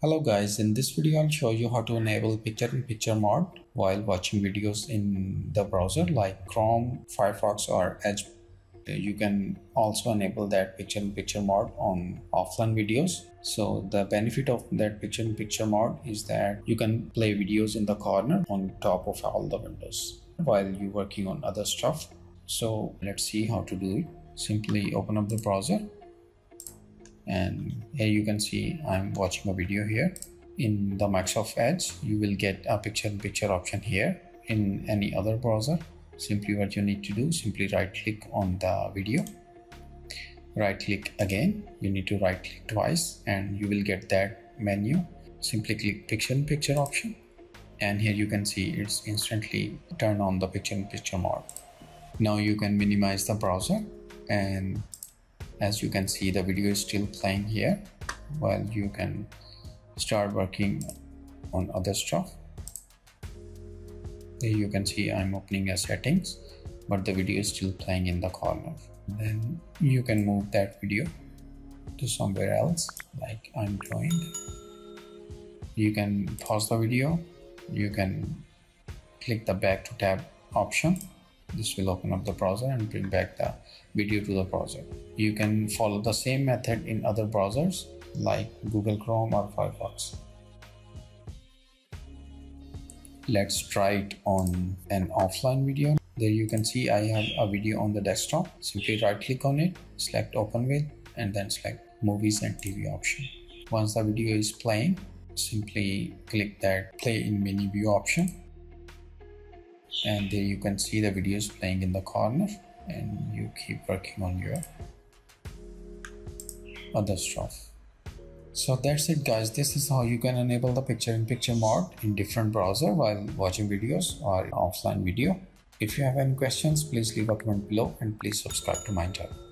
Hello guys, in this video I'll show you how to enable picture-in-picture -picture mode while watching videos in the browser like Chrome, Firefox or Edge. You can also enable that picture-in-picture -picture mode on offline videos. So the benefit of that picture-in-picture -picture mode is that you can play videos in the corner on top of all the windows while you're working on other stuff. So let's see how to do it. Simply open up the browser and here you can see I'm watching a video here. In the Microsoft Edge you will get a picture-in-picture option here in any other browser. Simply what you need to do simply right click on the video. Right click again. You need to right click twice and you will get that menu. Simply click picture-in-picture option. And here you can see it's instantly turn on the picture-in-picture -picture mode. Now you can minimize the browser and as you can see the video is still playing here while you can start working on other stuff. Here you can see I'm opening a settings but the video is still playing in the corner. Then you can move that video to somewhere else like I'm doing you can pause the video. You can click the back to tab option this will open up the browser and bring back the video to the browser. You can follow the same method in other browsers like google chrome or firefox. Let's try it on an offline video. There you can see i have a video on the desktop. Simply right click on it select open with and then select movies and tv option. Once the video is playing simply click that play in mini view option and there you can see the videos playing in the corner and you keep working on your other stuff. So that's it guys. This is how you can enable the picture-in-picture -picture mode in different browser while watching videos or offline video. If you have any questions please leave a comment below and please subscribe to my channel